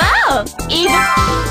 Wow! Even...